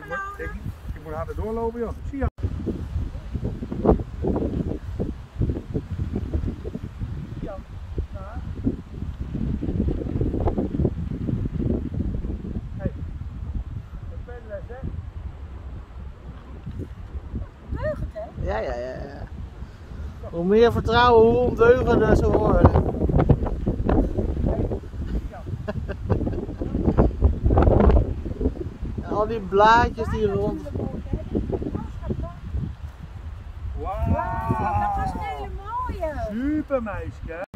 Ik, moet, ik, ik moet harder doorlopen, joh. Zie je? Ja, ja. ja. Hoe meer vertrouwen, hoe ondeugender ze worden. al die blaadjes die rond. Wauw, dat was een hele mooie. Super meisje.